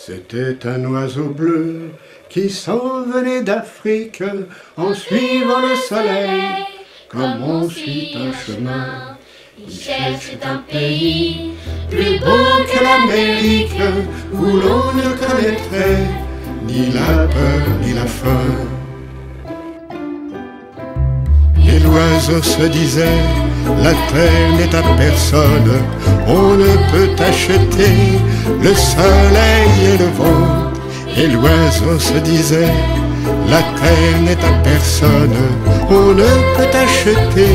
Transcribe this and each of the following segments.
C'était un oiseau bleu qui s'en venait d'Afrique en suivant le soleil comme on suit un chemin. Il cherche un pays plus beau que l'Amérique où l'on ne connaîtrait ni la peur ni la faim. Et l'oiseau se disait, la terre n'est à personne, on ne peut acheter le soleil et le vent. Et l'oiseau se disait, la terre n'est à personne, on ne peut acheter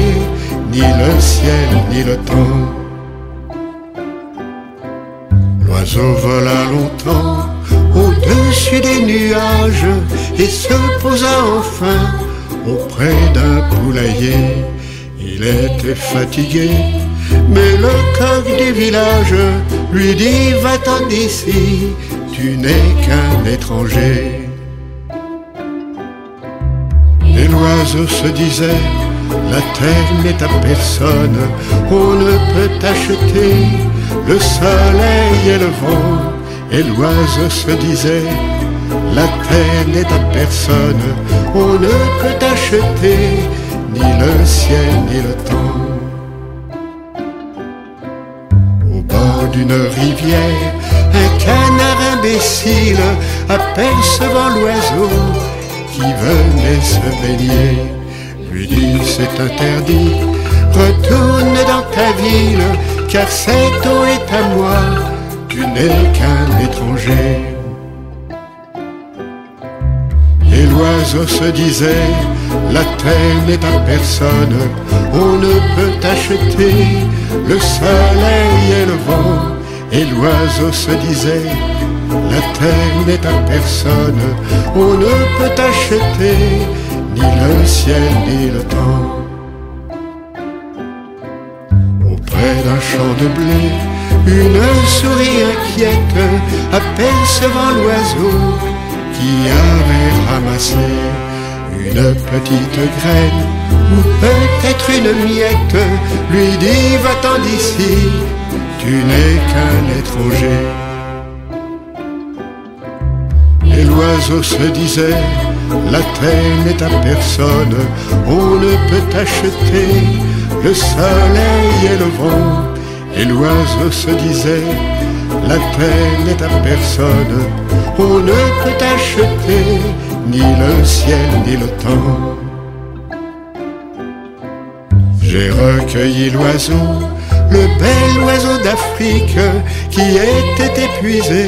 ni le ciel ni le temps. L'oiseau vola longtemps au-dessus des nuages et se posa enfin auprès d'un poulailler. Il était fatigué, mais le coq du village lui dit Va-t'en d'ici, tu n'es qu'un étranger. Et l'oiseau se disait La terre n'est à personne, on ne peut acheter le soleil et le vent. Et l'oiseau se disait La terre n'est à personne, on ne peut acheter ni le ciel ni le temps. Un canard imbécile apercevant l'oiseau qui venait se baigner, lui dit c'est interdit, retourne dans ta ville, car cette eau est à moi, tu n'es qu'un étranger. Et l'oiseau se disait, la terre n'est à personne, on ne peut acheter le soleil. Et l'oiseau se disait, la terre n'est à personne, on ne peut acheter ni le ciel ni le temps. Auprès d'un champ de blé, une souris inquiète apercevant l'oiseau qui avait ramassé une petite graine ou peut-être une miette, lui dit va-t'en d'ici, tu n'es qu'un étranger. Et l'oiseau se disait, la terre n'est à personne, on ne peut acheter le soleil et le vent. Et l'oiseau se disait, la terre n'est à personne, on ne peut acheter ni le ciel ni le temps. J'ai recueilli l'oiseau, le bel oiseau d'Afrique qui était épuisé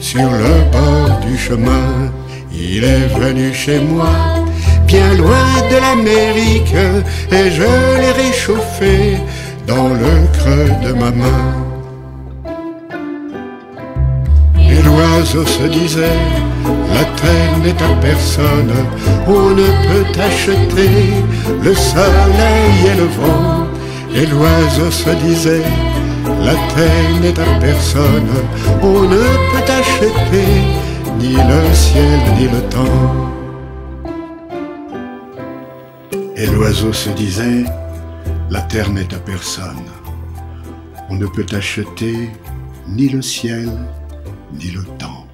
sur le bord du chemin. Il est venu chez moi, bien loin de l'Amérique, et je l'ai réchauffé dans le creux de ma main. Et l'oiseau se disait, la terre n'est à personne, on ne peut acheter le soleil et le vent. Et l'oiseau se disait, la terre n'est à personne, on ne peut acheter ni le ciel ni le temps. Et l'oiseau se disait, la terre n'est à personne, on ne peut acheter ni le ciel ni le temps.